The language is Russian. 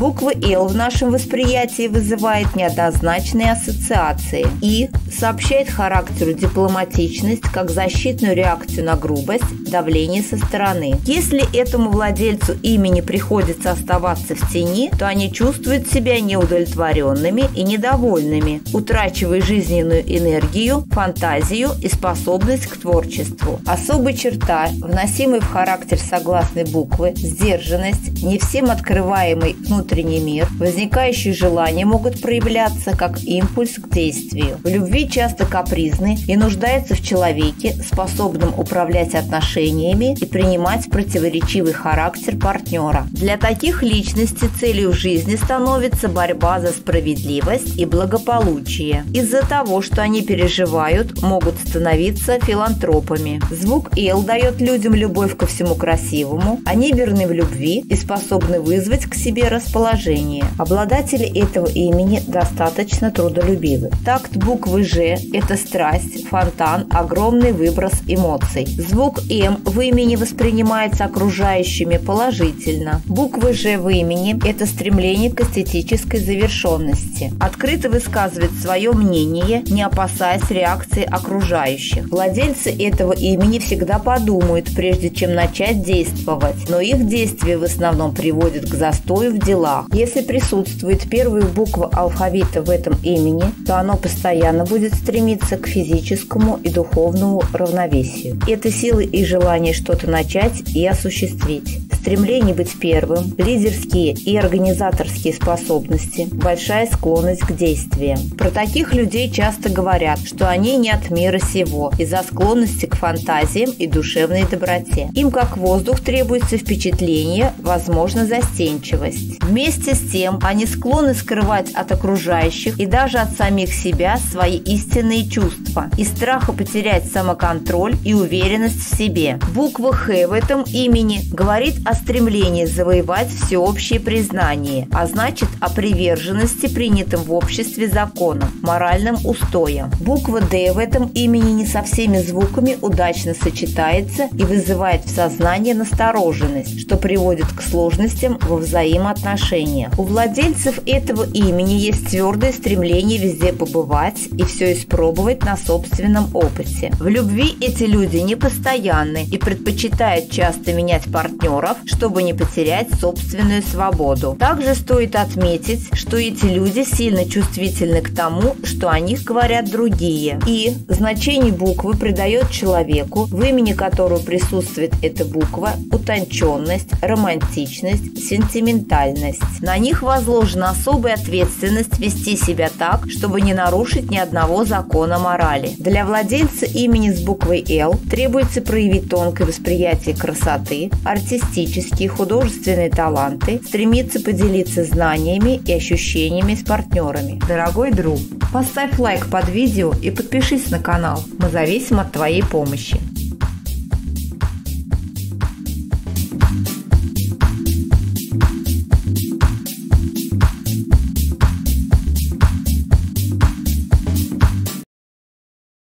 Буква «Л» в нашем восприятии вызывает неоднозначные ассоциации. «И» сообщает характеру дипломатичность как защитную реакцию на грубость, давление со стороны. Если этому владельцу имени приходится оставаться в тени, то они чувствуют себя неудовлетворенными и недовольными, утрачивая жизненную энергию, фантазию и способность к творчеству. Особая черта, вносимая в характер согласной буквы, сдержанность, не всем открываемый внутренний мир, возникающие желания могут проявляться как импульс к действию. В любви часто капризны и нуждаются в человеке, способном управлять отношениями и принимать противоречивый характер партнера. Для таких личностей целью жизни становится борьба за справедливость и благополучие. Из-за того, что они переживают, могут становиться филантропами. Звук «Л» дает людям любовь ко всему красивому, они верны в любви и способны вызвать к себе расположение. Обладатели этого имени достаточно трудолюбивы. Такт буквы «Ж» – это страсть, фонтан, огромный выброс эмоций. Звук «М» в имени воспринимается окружающими положительно. Буквы «Ж» в имени – это стремление к эстетической завершенности. Открыто высказывает свое мнение, не опасаясь реакции окружающих. Владельцы этого имени всегда подумают, прежде чем начать действовать, но их действия в основном приводят к застою в делах. Если присутствует первая буква алфавита в этом имени, то оно постоянно будет стремиться к физическому и духовному равновесию. Это силы и желание что-то начать и осуществить стремление быть первым, лидерские и организаторские способности, большая склонность к действиям. Про таких людей часто говорят, что они не от мира сего из-за склонности к фантазиям и душевной доброте. Им как воздух требуется впечатление, возможно, застенчивость. Вместе с тем они склонны скрывать от окружающих и даже от самих себя свои истинные чувства и страха потерять самоконтроль и уверенность в себе. Буква «Х» в этом имени говорит о стремлении завоевать всеобщее признание, а значит о приверженности принятым в обществе законам, моральным устоям. Буква «Д» в этом имени не со всеми звуками удачно сочетается и вызывает в сознании настороженность, что приводит к сложностям во взаимоотношениях. У владельцев этого имени есть твердое стремление везде побывать и все испробовать на собственном опыте. В любви эти люди непостоянны и предпочитают часто менять партнеров, чтобы не потерять собственную свободу. Также стоит отметить, что эти люди сильно чувствительны к тому, что о них говорят другие. И значение буквы придает человеку, в имени которого присутствует эта буква, утонченность, романтичность, сентиментальность. На них возложена особая ответственность вести себя так, чтобы не нарушить ни одного закона морали. Для владельца имени с буквой «Л» требуется проявить тонкое восприятие красоты, артистичность, творческие художественные таланты, стремится поделиться знаниями и ощущениями с партнерами. Дорогой друг, поставь лайк под видео и подпишись на канал. Мы зависим от твоей помощи.